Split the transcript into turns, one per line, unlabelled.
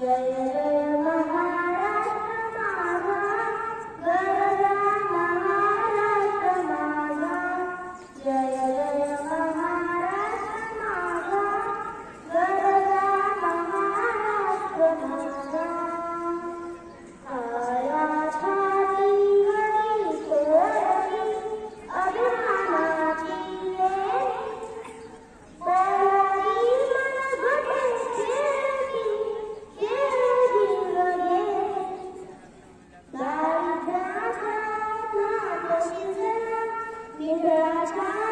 yeah King